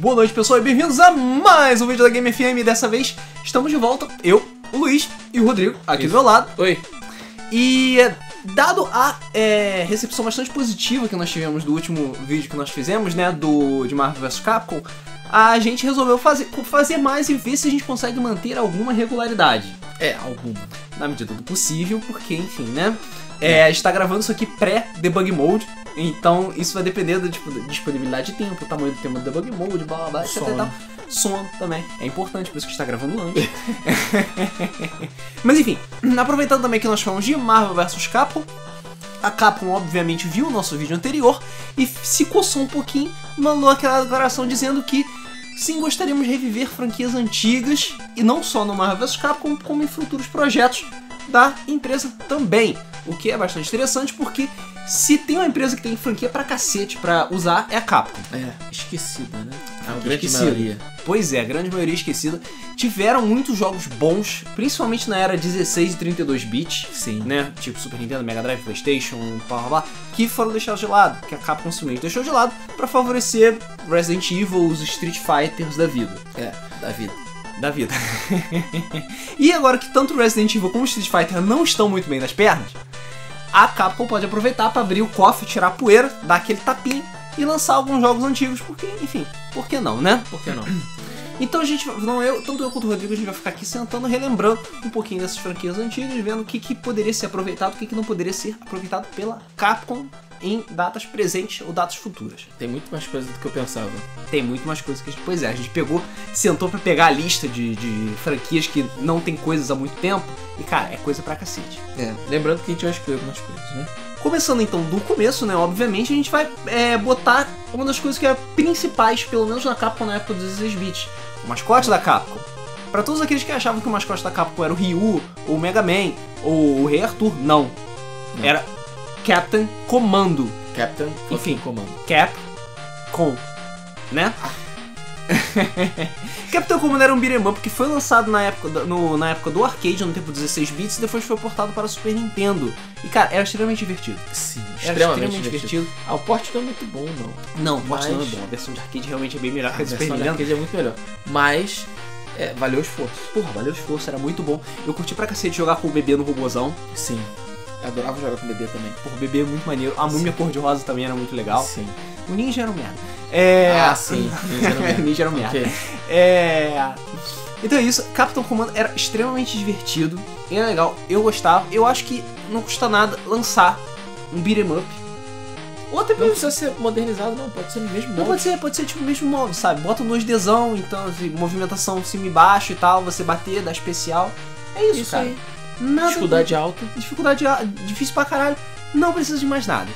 Boa noite, pessoal, e bem-vindos a mais um vídeo da Game FM. Dessa vez estamos de volta, eu, o Luiz e o Rodrigo, aqui Isso. do meu lado. Oi. E dado a é, recepção bastante positiva que nós tivemos do último vídeo que nós fizemos, né, do de Marvel vs Capcom, a gente resolveu fazer, fazer mais e ver se a gente consegue manter alguma regularidade. É, alguma. Na medida do possível, porque, enfim, né? É, a gente tá gravando isso aqui pré-debug mode, então isso vai depender da, tipo, da disponibilidade de tempo, tamanho do tema do debug mode, blá blá blá, etc. e tal. Sono também. É importante, por isso que a gente tá gravando antes. Mas enfim, aproveitando também que nós falamos de Marvel vs Capcom, a Capcom obviamente viu o nosso vídeo anterior e se coçou um pouquinho, mandou aquela declaração dizendo que sim, gostaríamos de reviver franquias antigas, e não só no Marvel vs Capcom, como em futuros projetos da empresa também. O que é bastante interessante porque se tem uma empresa que tem franquia pra cacete pra usar é a Capcom. É, esquecida, né? A Fiquei grande esquecido. maioria. Pois é, a grande maioria esquecida. Tiveram muitos jogos bons, principalmente na era 16 e 32 bits, Sim. né? Tipo Super Nintendo, Mega Drive, PlayStation, blá blá blá, que foram deixados de lado, que a Capcom simplesmente deixou de lado pra favorecer Resident Evil, os Street Fighters da vida. É, da vida. Da vida. e agora que tanto Resident Evil como Street Fighter não estão muito bem nas pernas, a Capcom pode aproveitar pra abrir o cofre, tirar a poeira, dar aquele tapinha e lançar alguns jogos antigos, porque, enfim, por que não, né? Por que não? Então a gente, não eu, tanto eu quanto o Rodrigo, a gente vai ficar aqui sentando, relembrando um pouquinho dessas franquias antigas, vendo o que, que poderia ser aproveitado, o que, que não poderia ser aproveitado pela Capcom em datas presentes ou datas futuras. Tem muito mais coisa do que eu pensava. Tem muito mais coisas que a gente. Pois é, a gente pegou, sentou pra pegar a lista de, de franquias que não tem coisas há muito tempo, e cara, é coisa pra cacete. É. Lembrando que a gente vai escolher algumas coisas, né? Começando então do começo, né? Obviamente, a gente vai é, botar uma das coisas que é principais, pelo menos na Capcom na época dos 16 bits. O mascote da Capcom. Pra todos aqueles que achavam que o mascote da Capcom era o Ryu, ou o Mega Man, ou o Rei Arthur, não. Não. Era Captain Commando. Captain, Enfim. Enfim, comando. Cap com, né? Capitão Comando era um beat'em up que foi lançado na época, da- no- na época do arcade, no tempo 16 bits, e depois foi portado para o Super Nintendo. E cara, era extremamente divertido. Sim, Era extremamente divertido. divertido. Ah, o porte não é muito bom, não. Não, o porte não é Mas- bom. A versão de arcade realmente é bem melhor que A a do Super versão de Nintendo. arcade é muito melhor. Mas, é, valeu o esforço. Porra, valeu o esforço, era muito bom. Eu curti pra cacete jogar com o bebê no robozão. Sim. Eu adorava jogar com bebê também. Porra, o bebê é muito maneiro. A múmia cor-de-rosa também era muito legal. Sim. O ninja era um merda. É... Ah, sim. Ninja era um merda. É. Então é isso, Capitão Comando era extremamente divertido, era legal, eu gostava. Eu acho que não custa nada lançar um beat'em up. Ou até Não mesmo. precisa ser modernizado, não. Pode ser no mesmo Não molde. pode ser, pode ser tipo o mesmo modo, sabe? Bota um 2Dzão, então assim, movimentação cima e baixo e tal, você bater, dar especial. É isso, Isso cara. aí. Nada Dificuldade alta. dificuldade ah, difícil pra caralho. Não precisa de mais nada.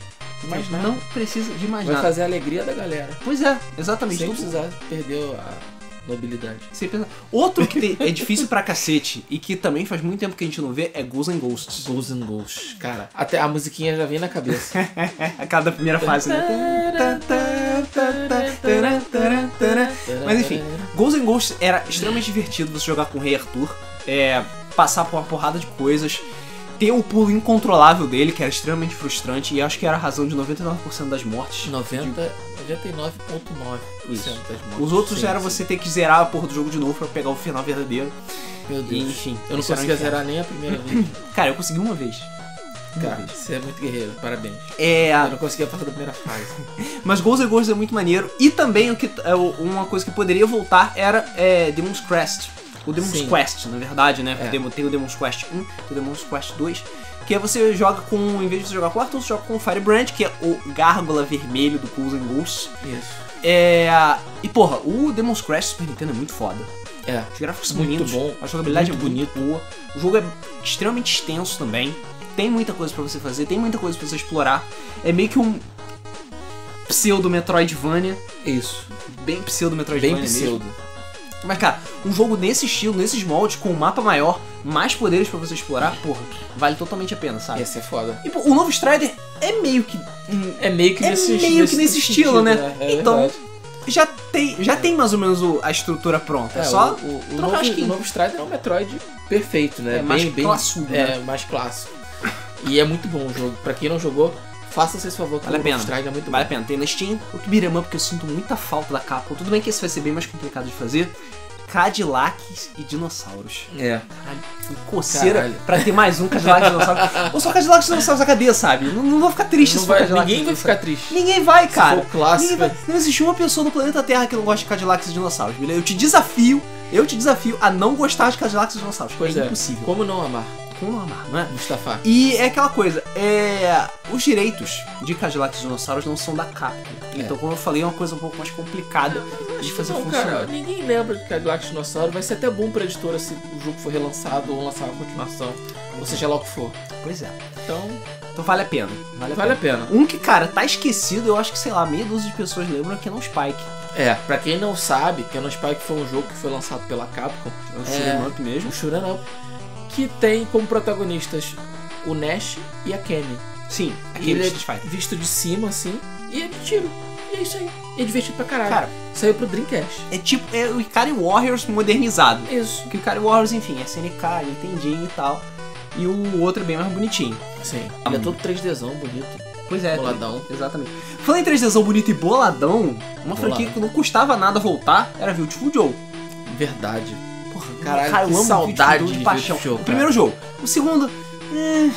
Nada. Não precisa de mais Vai nada. fazer a alegria da galera. Pois é, exatamente. Sem Todo- precisar perder a nobilidade. Sem pensar. Outro que tem- é difícil pra cacete e que também faz muito tempo que a gente não vê é Ghouls and Ghosts. Ghosts and Ghosts. Cara, até a musiquinha já vem na cabeça. A cada primeira fase, né? Mas enfim, Ghosts and Ghosts era extremamente divertido você jogar com o Rei Arthur, é, passar por uma porrada de coisas, ter o pulo incontrolável dele, que era extremamente frustrante, e acho que era a razão de 99% das mortes. 90, 99,9% Isso. das mortes. Os outros Sim, era sim. você ter que zerar a porra do jogo de novo pra pegar o final verdadeiro. Meu E, Deus. enfim, eu não conseguia zerar nem a primeira vez. Cara, eu consegui uma vez. Cara, você é muito guerreiro, parabéns. É, Eu não conseguia passar da primeira fase. Mas Ghosts and Ghosts é muito maneiro. E também o que, é, uma coisa que poderia voltar era é, Demon's Crest. O Demon's Sim. Quest, na verdade, né? É. Tem o Demon's Quest 1, tem o Demon's Quest 2. Que é você joga com, em vez de você jogar com o Arthur, você joga com o Firebrand, que é o gárgula vermelho do Ghouls and Ghosts. Isso. É, e porra, o Demon's Crest Super Nintendo é muito foda. É. Os gráficos são Muito bonitos, bom, a jogabilidade muito é muito boa. O jogo é extremamente extenso também. Tem muita coisa pra você fazer, tem muita coisa pra você explorar. É meio que um pseudo Metroidvania, Isso. bem pseudo Metroidvania Bem mesmo. Mas cara, um jogo nesse estilo, nesses moldes, com um mapa maior, mais poderes pra você explorar, porra, vale totalmente a pena, sabe? Ia ser foda. E pô, o novo Strider é meio que É meio que É nesse meio que nesse estilo, né? É Então, verdade. já tem, já tem mais ou menos o- a estrutura pronta. É, É, só o, o, o novo, o novo Strider é um Metroid perfeito, né? É mais bem, bem, classudo, É, né? mais clássico. E é muito bom o jogo. Pra quem não jogou, Faça-se esse favor, Vale a o pena. Stride é muito Vale a bom. pena. Tem na Steam. Outro beat'em up que eu sinto muita falta da Capcom. Tudo bem que esse vai ser bem mais complicado de fazer. Cadillacs e dinossauros. É. Caralho, coceira Caralho. pra ter mais um Cadillac e dinossauro. Ou só Cadillac e dinossauros da cadeia, sabe? Não, não vou ficar triste Não se vai- Cadillac ninguém vai ficar triste. Ninguém vai, cara. for clássico. Vai- Não existe uma pessoa no planeta Terra que não gosta de Cadillacs e dinossauros, beleza? Eu te desafio, eu te desafio a não gostar de Cadillacs e dinossauros. Pois é, é. impossível. Como não amar? Como não amar, não é? Mustafa. E é aquela coisa, é... os direitos de Cadillacs e dinossauros não são da Capcom. Então, como eu falei, é uma coisa um pouco mais complicada de fazer não, funcionar. cara, ninguém lembra de Cadillac Dinossauro. Vai ser até bom pra editora se o jogo for relançado ou lançar uma continuação. Ou seja lá o que for. Pois é. Então, Então vale a pena. Vale a vale a pena. pena. Um que, cara, tá esquecido, eu acho que, sei lá, meia dúzia de pessoas lembram que é no Spike. É, pra quem não sabe, Canon Spike foi um jogo que foi lançado pela Capcom. É o É. shoot'em up mesmo. o Shooter Up, que tem como protagonistas o Nash e a Kenny. Sim, aquele ele é visto de cima, assim, e é de tiro. E é isso aí. E é divertido pra caralho. Cara, Saiu pro Dreamcast. é tipo é o Ikari Warriors modernizado. Isso. Porque o Ikari Warriors, enfim, é SNK, Nintendinho e tal. E o outro é bem mais bonitinho. Sim. Ele é todo 3Dzão, bonito. Pois é. Boladão. Exatamente. Falando em 3Dzão bonito e boladão, uma franquia Bolado. que não custava nada voltar era Beautiful Joe. Verdade. Porra, Caralho, cara, eu que amo saudade Joe de paixão. Joe, o primeiro jogo. O segundo. É,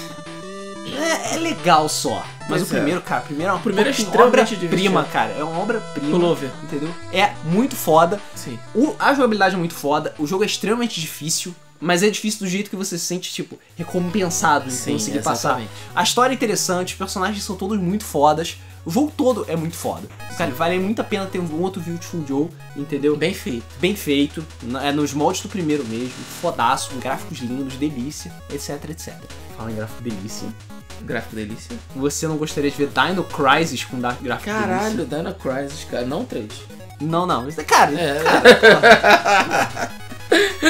é, é legal só. Mas Pois o é. primeiro, cara, o primeiro é uma O primeiro é obra-prima, cara. É uma obra-prima. Clover. Entendeu? É muito foda. Sim. O- a jogabilidade é muito foda, o jogo é extremamente difícil, mas é difícil do jeito que você se sente, tipo, recompensado em Sim, conseguir passar. exatamente. A história é interessante, os personagens são todos muito fodas, o jogo todo é muito foda. Cara, vale muito a pena ter um outro Beautiful Joe, entendeu? Bem, Bem feito. feito, na- é nos moldes do primeiro mesmo, fodaço, gráficos lindos, delícia, etc, etc. Fala em gráfico delícia. Gráfico delícia. Você não gostaria de ver Dino Crisis com gráfico delícia? Caralho, Dino Crisis, cara. Não três. Não, não. Isso é- Cara, É. cara.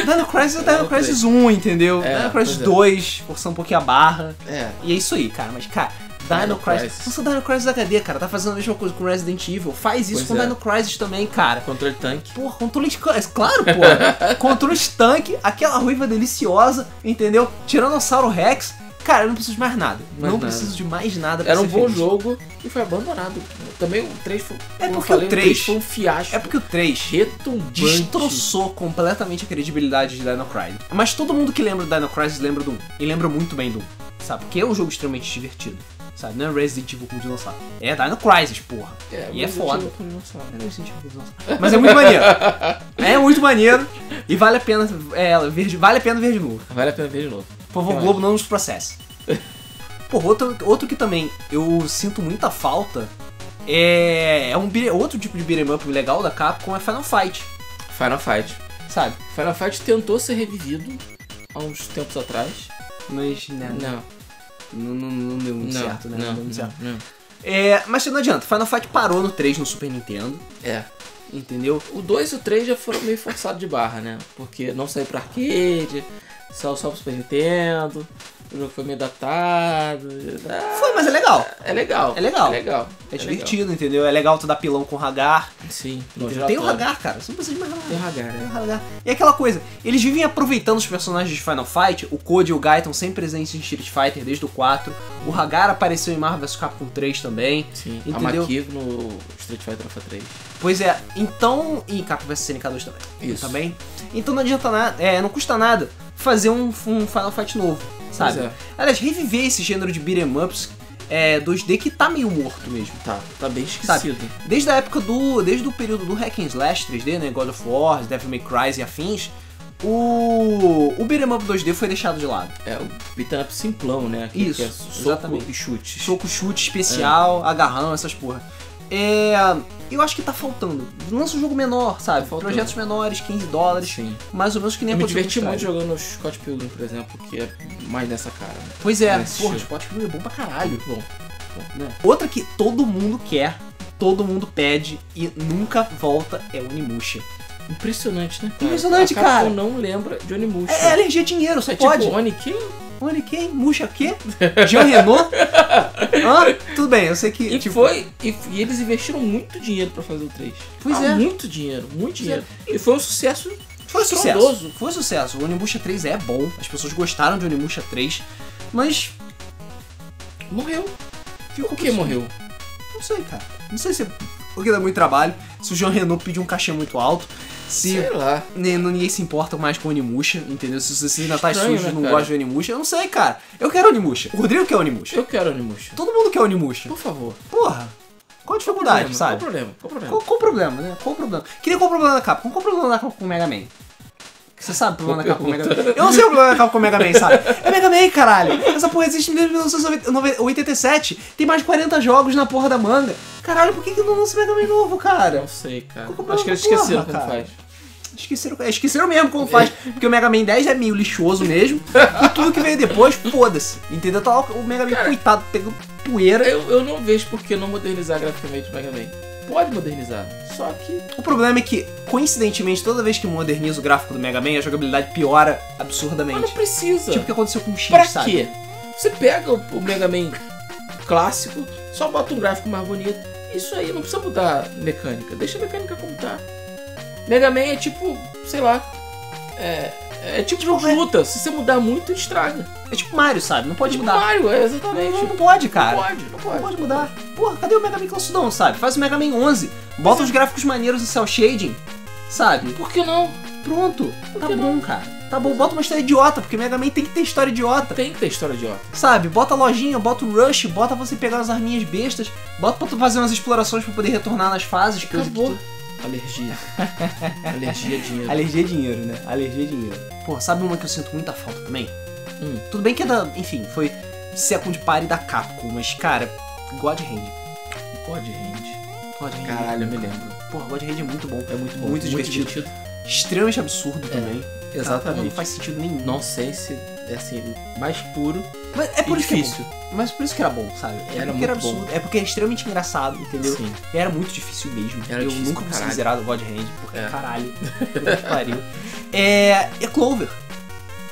Dino Crisis é Dino Dino Crisis 1, entendeu? É, Dino Crisis pois é. 2, forçando um pouquinho a barra. É. E é isso aí, cara. Mas, cara, Dino, Crisis. Lança Dino Crisis HD, cara. Tá fazendo a mesma coisa com Resident Evil. Faz isso Pois com é. Dino Crisis também, cara. Controle tanque. Porra, controle de. Claro, porra. controle de tanque, aquela ruiva deliciosa, entendeu? Tiranossauro Rex. Cara, eu não preciso de mais nada. Mais não nada. preciso de mais nada pra Era um bom feliz. jogo e foi abandonado. Também o 3 foi. É porque falei, o 3 foi um fiasco. É porque o 3 retumbante. destroçou completamente a credibilidade de Dino Crisis. Mas todo mundo que lembra do Dino Crisis lembra do 1. E lembra muito bem do 1. Sabe? Porque é um jogo extremamente divertido. Sabe? Não é Resident Evil com dinossauro. É Dino Crisis, porra. É, e é foda. É Resident Evil com dinossauro. Mas é muito maneiro. É muito maneiro. E vale a pena, é, ver, vale a pena ver de novo. Vale a pena ver de novo. Por favor, Globo não nos processe. Pô, outro, outro que também eu sinto muita falta é, é um outro tipo de beat'em up legal da Capcom é Final Fight, Final Fight. sabe? Final Fight tentou ser revivido há uns tempos atrás. Mas né, Não. Não, não, não deu muito Não, certo, né? não, Não deu muito certo. É, mas não adianta, Final Fight parou no 3 no Super Nintendo, É. entendeu? O 2 e o 3 já foram meio forçados de barra, né? Porque não saiu pra arcade, saiu só pro Super Nintendo, o jogo foi meio datado. Foi, mas é legal. É legal. É legal. É legal. É divertido, entendeu? É legal tu dar pilão com o Hagar. legal. Sim. Tem o. Hagar, cara. Você não precisa de mais nada. Tem o Hagar, Tem é. o Hagar. E aquela coisa, eles vivem aproveitando os personagens de Final Fight. O Code e o Guy estão sempre presentes em Street Fighter desde o 4. O Hagar apareceu em Marvel vs Capcom 3 também. Sim. Entendeu? A Makigo no Street Fighter Alpha 3. Pois é, então. E Capcom vs SNK 2 também. Isso. Também. Então não adianta nada, é, não custa nada fazer um, um Final Fight novo, sabe? É. Aliás, reviver esse gênero de beat'em ups é, 2D que tá meio morto mesmo. Tá, tá bem esquecido. Desde a época do. Desde o período do Hack and Slash 3D, né? God of War, Devil May Cry e afins. O. O beat'em up 2D foi deixado de lado. É o beat'em up simplão, né? Aquele Isso, que é soco exatamente. e chute. Soco chute especial, agarrão, essas porra. É. Eu acho que tá faltando. Lança um jogo menor, sabe? Tá. Projetos menores, 15 dólares. Sim. Mais ou menos que nem Eu me aconteceu diverti muito jogando o Scott Pilgrim, por exemplo, que é mais nessa cara. Né? Pois é, Nesse porra. Spot Pilgrim é bom pra caralho. Muito bom. né? Outra que todo mundo quer, todo mundo pede e nunca volta é Onimusha. Impressionante, né? Cara? Impressionante, a cara. não lembra de Onimusha. É, é alergia a dinheiro, só É pode. tipo Oni quem? Oni quem? Musha o quê? Jean Renault? Hã? Tudo bem, eu sei que. E tipo, foi. E, e eles investiram muito dinheiro pra fazer o 3. Pois Ah, é. Muito dinheiro, muito dinheiro. E foi um sucesso. Foi sucesso. Foi sucesso. O Onimusha 3 é bom. As pessoas gostaram de Onimusha 3. Mas. Morreu. Ficou Por que morreu? Não sei, cara. Não sei se é porque dá muito trabalho, se o Jean Renault pediu um cachê muito alto, se Sei lá. ninguém se importa mais com o Onimusha, entendeu? Se você ainda tá Estranho, sujo e né, não cara? gosta de Onimusha, eu não sei, cara. Eu quero Onimusha. O Rodrigo quer Onimusha. Eu quero Animusha. Todo mundo quer Onimusha. Por favor. Porra. Qual a dificuldade, Problema, sabe? Qual o problema? Qual o problema? Qual, qual o problema, né? Qual o problema? Queria qual o problema da Capcom? Qual o problema da Capcom com o Mega Man? Você sabe o problema da Capcom com o Mega Man? Eu não sei o problema da Capcom com o Mega Man, sabe? É Mega Man, caralho! Essa porra existe desde 1987. Tem mais de 40 jogos na porra da manga. Caralho, por que, que não lança Mega Man novo, cara? Não sei, cara. Qual Acho que eles esqueceram como faz. Esqueceram, é, esqueceram mesmo como faz. Porque o Mega Man 10 é meio lixoso mesmo. e tudo que veio depois, foda-se. Entendeu? Tá o Mega Man, Cara, coitado, pegando poeira. Eu, eu não vejo por que não modernizar graficamente o Mega Man. Pode modernizar. Só que. O problema é que, coincidentemente, toda vez que moderniza o gráfico do Mega Man, a jogabilidade piora Mas absurdamente. não precisa. Tipo o que aconteceu com o X, pra sabe? quê? Você pega o, Mega Man clássico, só bota um gráfico mais bonito. Isso aí, não precisa mudar mecânica. Deixa a mecânica como tá. Mega Man é tipo, sei lá. É, é tipo jogo de luta. Se você mudar muito, estraga. É tipo Mario, sabe? Não pode tipo mudar. Mario, é exatamente. Não, não pode, cara. Não pode, não Não pode. pode mudar. Porra, cadê o Mega Man classudão, sabe? Faz o Mega Man 11. Bota os gráficos maneiros em cel shading, sabe? Por que não? Pronto. Tá que bom, cara. Tá bom, bota uma história idiota, porque Mega Man tem que ter história idiota. Tem que ter história idiota. Sabe? Bota a lojinha, bota o rush, bota você pegar as arminhas bestas, bota pra tu fazer umas explorações pra poder retornar nas fases. coisa que Acabou. tu- Alergia. Alergia a dinheiro. Alergia a dinheiro, né? Alergia a dinheiro. Pô, sabe uma que eu sinto muita falta também? Hum. Tudo bem que é da. Enfim, foi Second Party da Capcom, mas, cara, God Hand. God Hand. God Hand. Caralho, eu me lembro. Porra, God Hand é muito bom. É muito bom. Muito divertido. Extremamente absurdo também. Cara, não Exatamente. faz sentido nenhum. Não sei se é assim, mais puro Mas é por e isso que é bom. difícil. Mas por isso que era bom, sabe? é Era porque era muito bom. absurdo. É porque é extremamente engraçado, entendeu? Sim. E era muito difícil mesmo. Era eu difícil nunca consegui zerar do God Hand, porque É. caralho. Que pariu. É, é Clover.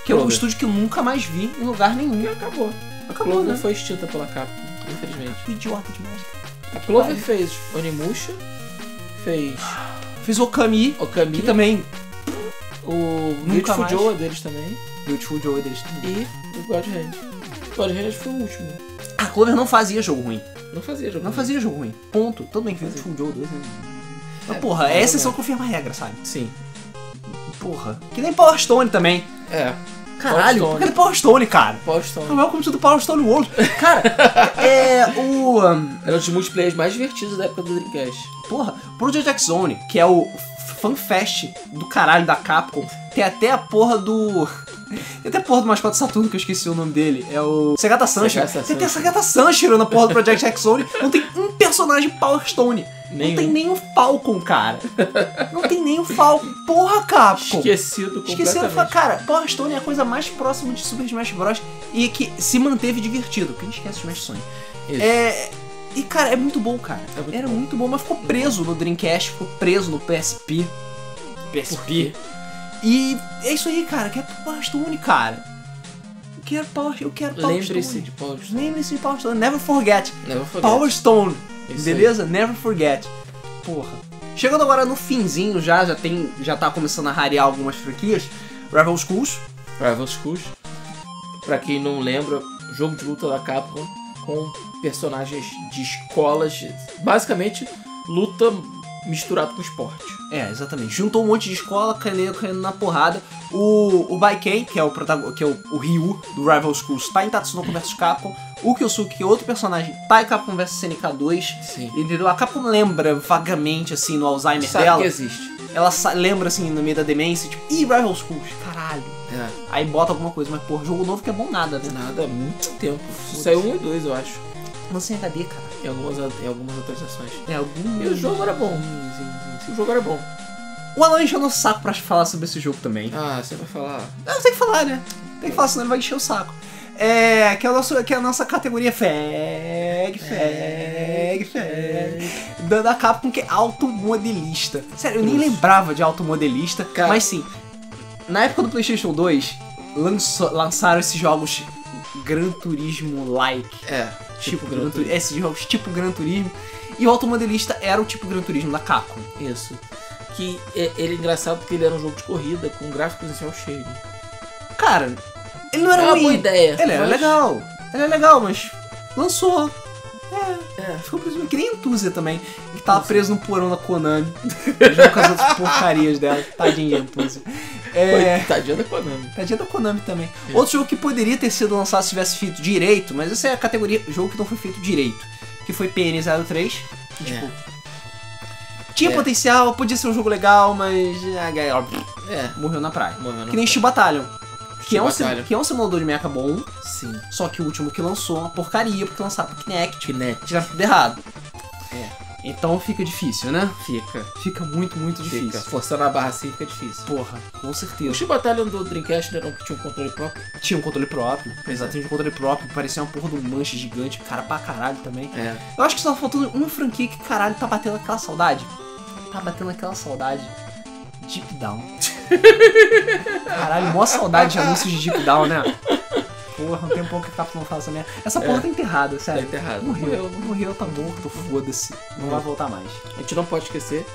Que é um Clover. estúdio que eu nunca mais vi em lugar nenhum. E acabou. Acabou, Clover né? foi extinta pela Capcom, infelizmente. Idiota demais, cara. A Clover fez Onimusha, fez Fiz Okami, Okami, que também. o Nunca Beautiful mais. Joe deles também, Beautiful Joe deles e o God Hand. God Hand foi o último. A Clover não fazia jogo ruim. Não fazia jogo. Não ruim. fazia jogo ruim. Ponto. Tudo bem que Fazia. Beautiful Joe 2, né? Mas É, porra, é mais ou exceção menos. confirma a regra, sabe? Sim. Porra. Que nem Power Stone também. É. Caralho, Power por que Power Stone, cara? Power Stone. Não é como do Power Stone World. Cara, é o. um, Era um dos multiplayers mais divertidos da época do Dreamcast. porra, Project X Zone, que é o fanfest do caralho da Capcom. Tem até a porra do. Tem até porra do mascote Saturno, que eu esqueci o nome dele. É o. Segata Sanshiro. Segata Tem até. Segata Sanshiro na porra do Project X Zone. Não tem um personagem Power Stone. Não Nenhum. tem nem o Falcon, cara. Não tem nem o Falcon. Porra, Capcom. Esquecido completamente. falar, cara, Power Stone é a coisa mais próxima de Super Smash Bros. e que se manteve divertido. Quem esquece Smash? Isso. É. E, cara, é muito bom, cara. É muito Era bom. muito bom, mas ficou preso no Dreamcast, ficou preso no PSP. PSP. E é isso aí, cara. Eu quero Power Stone, cara. Eu quero Power, eu quero Power Lembre-se de Power Stone. Lembre-se de Power Stone. Never forget. Never forget. Power Stone. Isso aí. Beleza? Never forget. Porra. Chegando agora no finzinho já, já tem. Já tá começando a rarear algumas franquias. Rival Schools. Rival Schools. Pra quem não lembra, jogo de luta da Capcom com personagens de escolas. Basicamente, luta misturado com esporte. É, exatamente. Juntou um monte de escola, caindo, caindo na porrada. O, o Baiken, que é o que é o, o Ryu do Rival Schools, tá em Tatsunoko vs Capcom. O Kyosuke, que é outro personagem, tá em Capcom vs SNK 2. Sim. Entendeu? A Capcom lembra vagamente, assim, no Alzheimer Sabe dela. que existe. Ela lembra, assim, no meio da demência, tipo, ih, Rival Schools, caralho. É. Aí bota alguma coisa, mas, porra, jogo novo que é bom nada, né? Nada, há muito tempo. Saiu um e dois, eu acho. Lança em HD, cara. Em algumas, em algumas atualizações. É, algum... E o jogo era bom. Sim, sim, sim. O jogo era bom. O Alan encheu nosso saco pra falar sobre esse jogo também. Ah, você vai falar. Não, tem que falar, né? Tem que falar, senão ele vai encher o saco. É, que é, o nosso, que é a nossa categoria FAG, FAG, FAG. Da, da Capcom, que é automodelista. Sério, eu nem lembrava de automodelista, Cara. mas sim. Na época do PlayStation 2, lançou- lançaram esses jogos Gran Turismo-like. É, Tipo, tipo, Gran Gran Turismo. Esses jogos tipo Gran Turismo. E o automodelista era o tipo Gran Turismo da Capcom. Isso. Que é- ele é engraçado porque ele era um jogo de corrida com gráficos em cel shading. Cara, ele não era É uma ruim. boa ideia. Ele era mas- legal. Ele é legal, mas lançou. É. Ficou preso que nem Enthusia também, que tava preso no porão da Konami. junto com as outras porcarias dela. Tadinha de. É. Tadinha da Konami. Tadinha da Konami também. Outro jogo que poderia ter sido lançado se tivesse feito direito, mas essa é a categoria jogo que não foi feito direito. Que foi PN03. Que, tipo, tinha É. potencial, podia ser um jogo legal, mas. ah, É. morreu na praia. Morreu na que nem praia. Battalion. Que é, um, que é um simulador de mecha bom, Sim. só que o último que lançou é uma porcaria, porque lançaram pro Kinect. Kinect. Tiraram tudo errado. É. Então fica difícil, né? Fica. Fica muito, muito difícil. Fica. Forçando a barra assim fica difícil. Porra, com O certeza. Steel Battalion do Dreamcast não era um que tinha um controle próprio? Tinha um controle próprio, exatamente um controle próprio, parecia uma porra de um manche gigante, cara pra caralho também. É. Eu acho que só faltou uma franquia que caralho tá batendo aquela saudade. Tá batendo aquela saudade. Deep Down. Caralho, mó saudade de anúncios de Deep Down, né? Porra, não tem um pouco que Capcom não faz essa merda. Essa porra É. tá enterrada, Tá sério. enterrado. Morreu, morreu, tá morto, foda-se. Não vai voltar mais. A gente não pode esquecer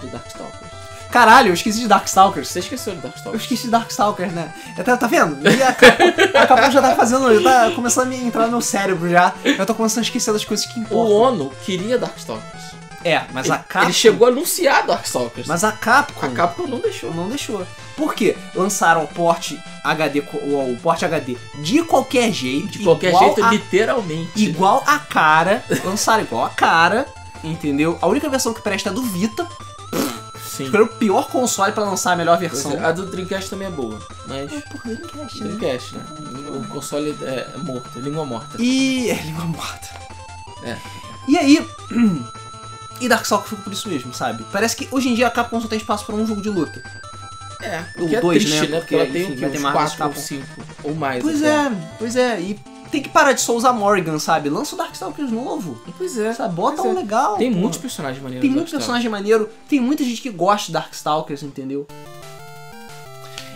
do Darkstalkers. Caralho, eu esqueci de Darkstalkers. Você esqueceu do Eu Darkstalkers? esqueci de Darkstalkers, né? Eu tá, tá vendo? E a Capcom, já tá fazendo, já tá começando a me entrar no meu cérebro já. Eu tô começando a esquecer das coisas que O importam. ONU queria Darkstalkers. É, mas a Ele, Capcom... ele chegou a anunciar Darkstalkers. Mas a Capcom... a Capcom não deixou. não deixou. Por quê? Lançaram o porte HD, o, o porte HD de qualquer jeito. De qualquer jeito, a, literalmente. Igual a cara. Lançaram igual a cara. Entendeu? A única versão que presta é a do Vita. Sim. Escolheram o pior console pra lançar a melhor versão. A do Dreamcast também é boa, mas. Porra, Dreamcast, né? Dreamcast, né? O console é morto, língua morta. E. É, língua morta. É. E aí. E Darkstalkers ficou por isso mesmo, sabe? Parece que hoje em dia a Capcom só tem espaço pra um jogo de luta. É, O o que é dois, triste, né? né? Porque, Porque ela tem enfim, vai ter mais 4 ou. 5 ou mais. Pois até. é, pois é. E tem que parar de só usar Morrigan, sabe? Lança o Darkstalkers novo. Pois é. Sabe? Bota um é. legal. Tem muitos personagens maneiros. Tem no muito Darkstalkers. personagem maneiro. Tem muita gente que gosta de Darkstalkers, entendeu?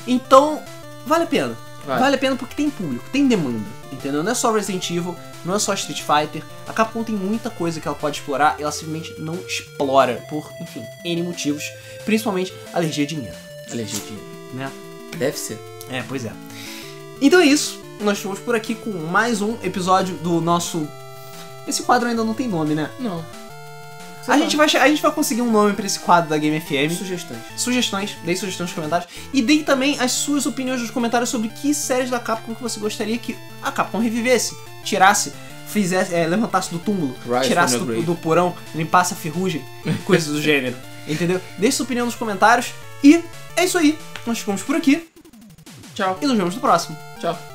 Então, vale a pena. Vai. Vale a pena porque tem público, tem demanda, entendeu? Não é só Resident Evil, não é só Street Fighter. A Capcom tem muita coisa que ela pode explorar e ela simplesmente não explora por, enfim, N motivos. Principalmente alergia a dinheiro, Alergia de dinheiro. né? Deve ser. É, pois é. Então é isso. Nós estamos por aqui com mais um episódio do nosso. Esse quadro ainda não tem nome, né? Não. A gente, vai, a gente vai conseguir um nome pra esse quadro da Game FM. Sugestões. Sugestões, deem sugestões nos comentários. E deem também as suas opiniões nos comentários sobre que séries da Capcom que você gostaria que a Capcom revivesse, tirasse, fizesse, é, levantasse do túmulo, Rise tirasse do, do porão, limpasse a ferrugem, coisas do gênero. Entendeu? Deixe sua opinião nos comentários. E é isso aí. Nós ficamos por aqui Tchau. e nos vemos no próximo. Tchau.